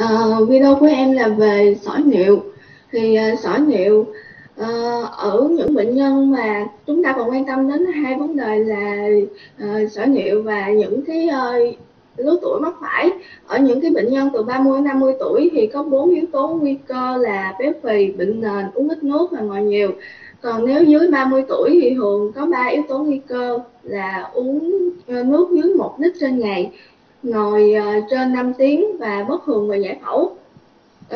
Ờ, video của em là về sỏi niệu. Thì uh, sỏi niệu uh, ở những bệnh nhân mà chúng ta còn quan tâm đến hai vấn đề là uh, sỏi niệu và những cái uh, lứa tuổi mắc phải. Ở những cái bệnh nhân từ 30 đến 50 tuổi thì có bốn yếu tố nguy cơ là béo phì, bệnh nền, uống ít nước và ngồi nhiều. Còn nếu dưới 30 tuổi thì thường có ba yếu tố nguy cơ là uống nước dưới một lít trên ngày ngồi uh, trên 5 tiếng và bất thường về giải phẫu.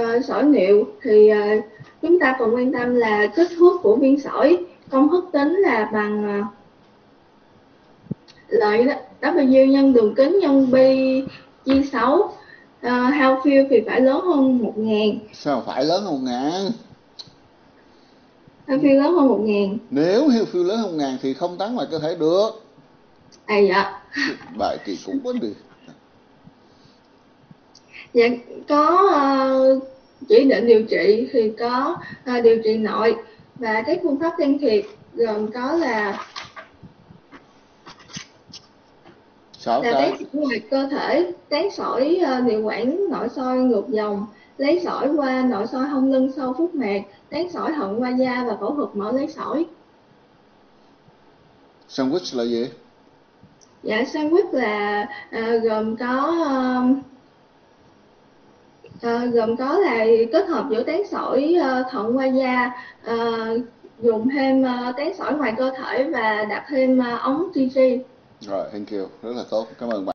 Uh, sỏi niệu thì uh, chúng ta cần quan tâm là kích thước của viên sỏi công thức tính là bằng uh, lợi W nhân đường kính nhân pi chia 6 uh, hao phiêu thì phải lớn hơn 1 ngàn. Sao phải lớn hơn 1 ngàn? Hao phiêu lớn hơn 1 ngàn. Nếu heo phiêu lớn hơn 1 ngàn thì không tán ngoài cơ thể được. À dạ. Bài kỳ cục quá đi dạ có uh, chỉ định điều trị thì có uh, điều trị nội và các phương pháp can thiệp gồm có là Sáu là cái tán sỏi ngoài cơ thể tán sỏi uh, niệu quản nội soi ngược dòng lấy sỏi qua nội soi hông lưng sau phúc mạc tán sỏi thận qua da và phẫu thuật mở lấy sỏi. Sandwich là gì? Dạ sandwich là uh, gồm có uh, À, gồm có là kết hợp giữa tán sỏi ờ, thận qua da à, dùng thêm tán sỏi ngoài cơ thể và đặt thêm ống chi rồi thank you. Rất là tốt. Cảm ơn bạn.